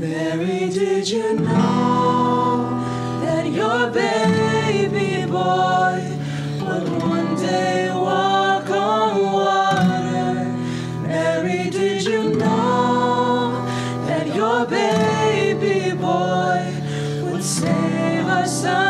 Mary, did you know that your baby boy would one day walk on water? Mary, did you know that your baby boy would save us?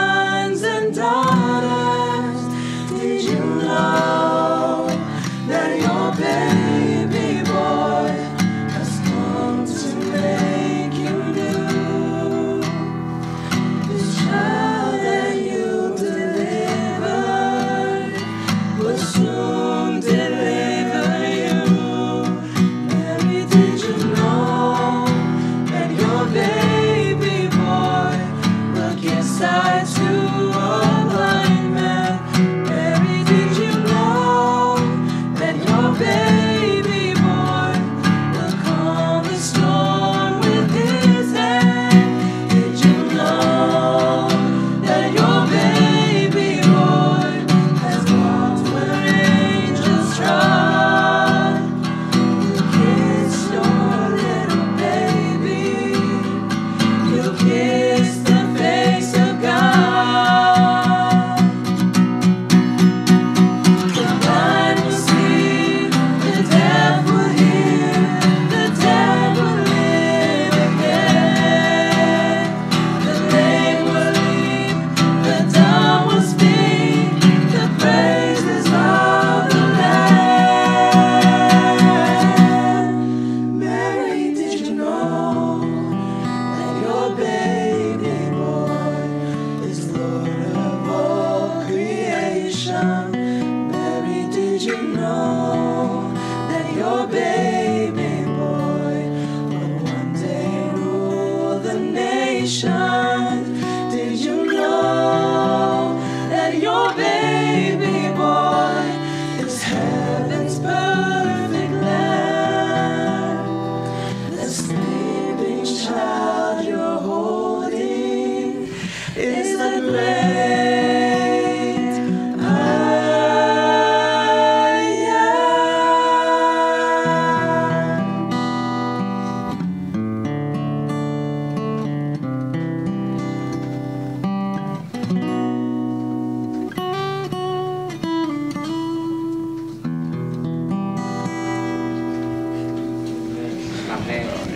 Did you know that your baby boy one day rule the nation? Did you know that your baby boy is heaven's perfect lamb? The sleeping child you're holding is the name.